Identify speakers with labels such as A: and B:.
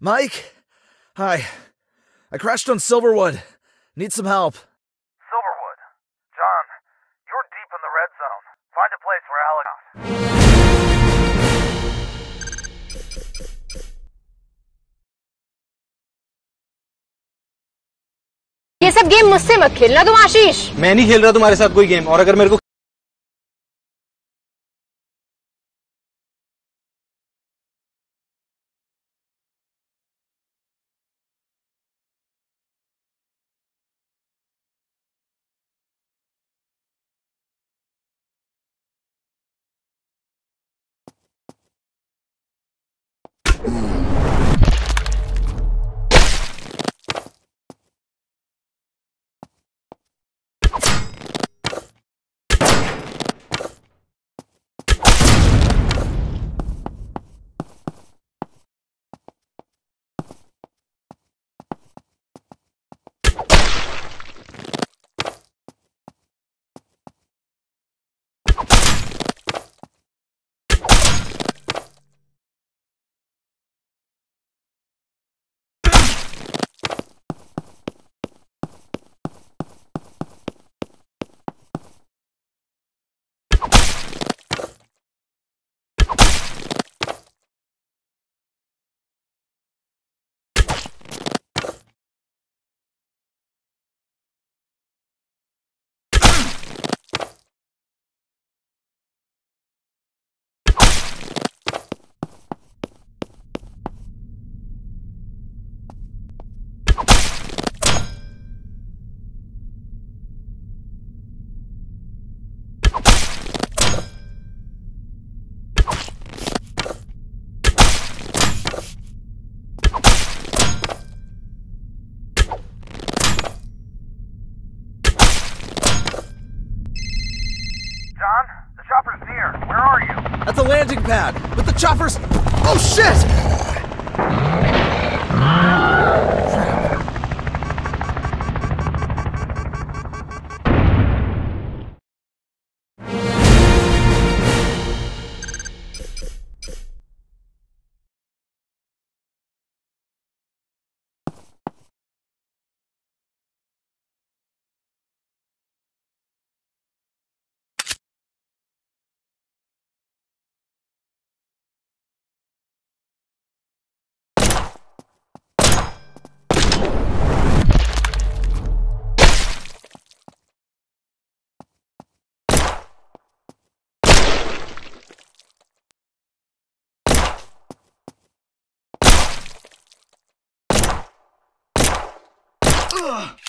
A: Mike? Hi. I crashed on Silverwood. Need some help.
B: Silverwood. John, you're deep in the red zone. Find a place where Alex.
C: ये सब game मुझसे मत खेलना तुम आशीष
D: मैं नहीं खेल रहा तुम्हारे साथ कोई गेम और अगर मेरे को
A: landing pad. With the choppers. Oh shit! Ugh.